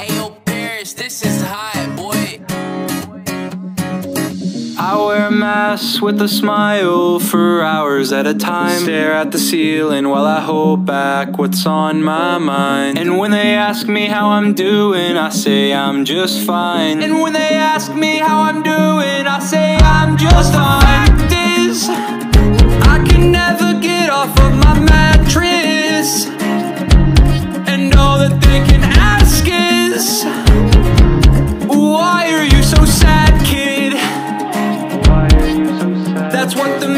Ayo, Paris, this is hot, boy. I wear a mask with a smile for hours at a time. Stare at the ceiling while I hold back what's on my mind. And when they ask me how I'm doing, I say I'm just fine. And when they ask me how I'm doing, I say I'm just fine.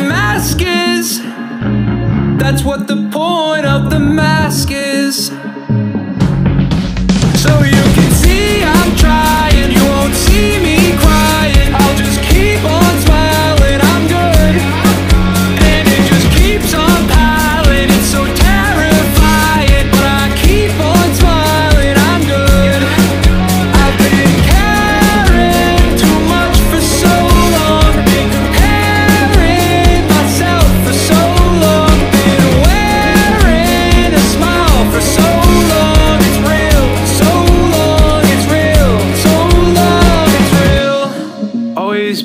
Mask is. That's what the point of the mask is.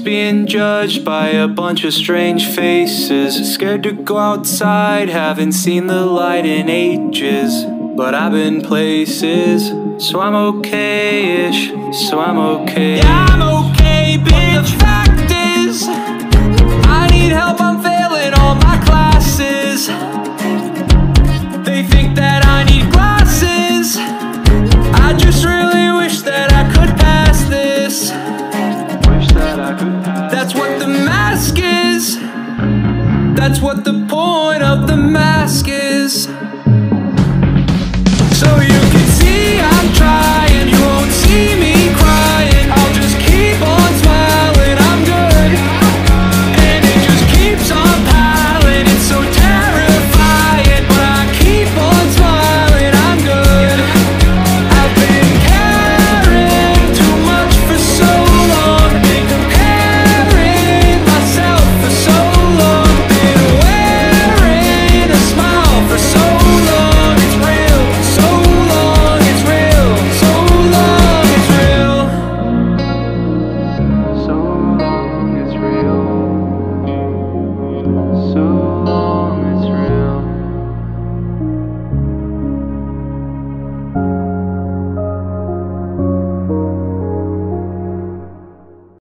Being judged by a bunch of strange faces. Scared to go outside, haven't seen the light in ages. But I've been places, so I'm okay ish, so I'm okay. Yeah, I'm okay, bitch. The fact is, I need help, I'm That's what the point of the mask is.